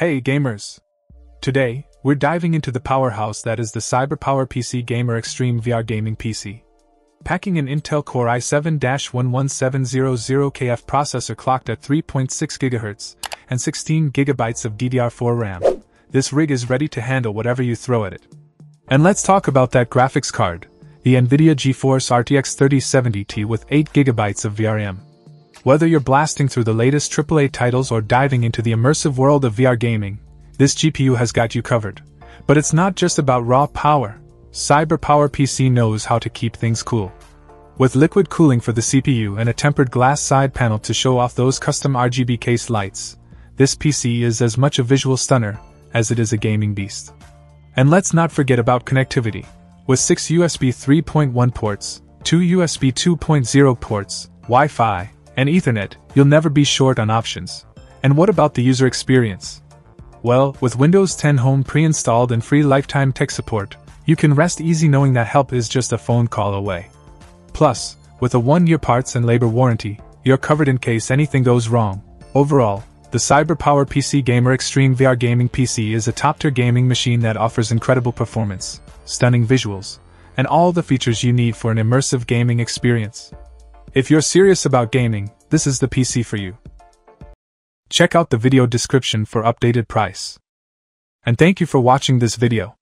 Hey gamers! Today, we're diving into the powerhouse that is the CyberPower PC Gamer Xtreme VR Gaming PC. Packing an Intel Core i7-11700KF processor clocked at 3.6 GHz and 16 GB of DDR4 RAM, this rig is ready to handle whatever you throw at it. And let's talk about that graphics card, the NVIDIA GeForce RTX 3070 with 8GB of VRAM. Whether you're blasting through the latest AAA titles or diving into the immersive world of VR gaming, this GPU has got you covered. But it's not just about raw power. CyberPower PC knows how to keep things cool. With liquid cooling for the CPU and a tempered glass side panel to show off those custom RGB case lights, this PC is as much a visual stunner as it is a gaming beast. And let's not forget about connectivity. With 6 USB 3.1 ports, 2 USB 2.0 ports, Wi Fi, and Ethernet, you'll never be short on options. And what about the user experience? Well, with Windows 10 Home pre installed and free lifetime tech support, you can rest easy knowing that help is just a phone call away. Plus, with a one year parts and labor warranty, you're covered in case anything goes wrong. Overall, the CyberPower PC Gamer Xtreme VR Gaming PC is a top tier gaming machine that offers incredible performance, stunning visuals, and all the features you need for an immersive gaming experience. If you're serious about gaming, this is the PC for you. Check out the video description for updated price. And thank you for watching this video.